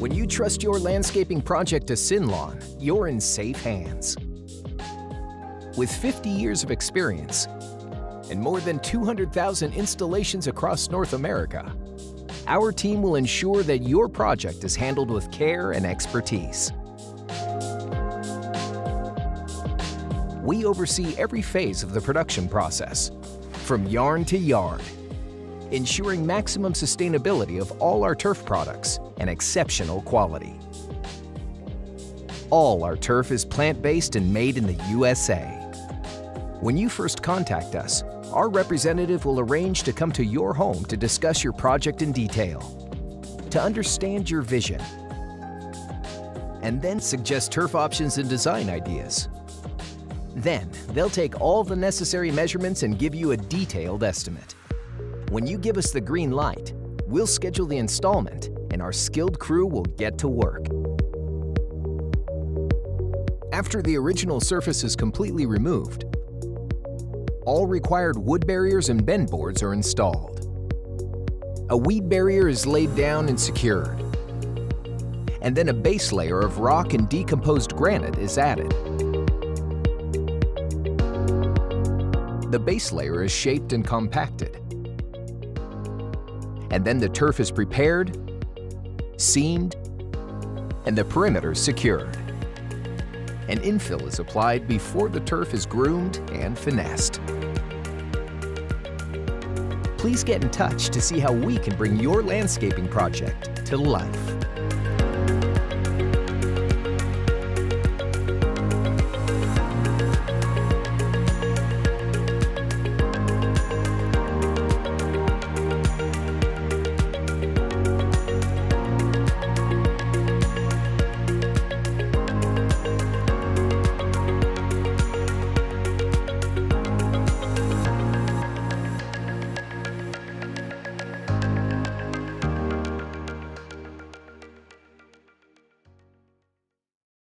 When you trust your landscaping project to SYNLawn, you're in safe hands. With 50 years of experience and more than 200,000 installations across North America, our team will ensure that your project is handled with care and expertise. We oversee every phase of the production process, from yarn to yard, ensuring maximum sustainability of all our turf products and exceptional quality. All our turf is plant-based and made in the USA. When you first contact us, our representative will arrange to come to your home to discuss your project in detail, to understand your vision, and then suggest turf options and design ideas. Then, they'll take all the necessary measurements and give you a detailed estimate. When you give us the green light, we'll schedule the installment and our skilled crew will get to work. After the original surface is completely removed, all required wood barriers and bend boards are installed. A weed barrier is laid down and secured. And then a base layer of rock and decomposed granite is added. The base layer is shaped and compacted. And then the turf is prepared, seamed, and the perimeter secured. An infill is applied before the turf is groomed and finessed. Please get in touch to see how we can bring your landscaping project to life.